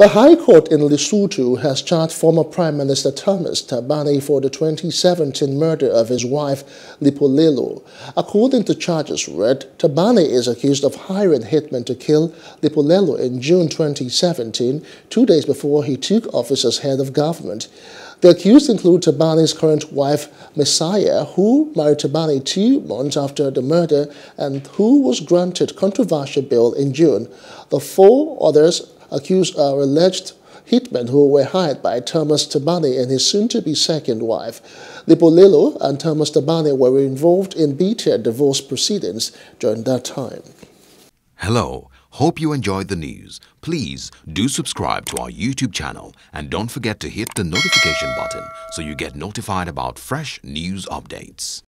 The High Court in Lesotho has charged former Prime Minister Thomas Thabane for the 2017 murder of his wife Lipolelo. According to charges read, Thabane is accused of hiring hitmen to kill Lipolelo in June 2017, two days before he took office as head of government. The accused include Thabane's current wife, Maesaiah, who married Thabane two months after the murder and who was granted controversial bail in June. The four others accused are alleged hitmen who were hired by Thomas Thabane and his soon-to-be second wife. Lipolelo and Thomas Thabane were involved in bitter divorce proceedings during that time. Hello, hope you enjoyed the news. Please do subscribe to our YouTube channel and don't forget to hit the notification button so you get notified about fresh news updates.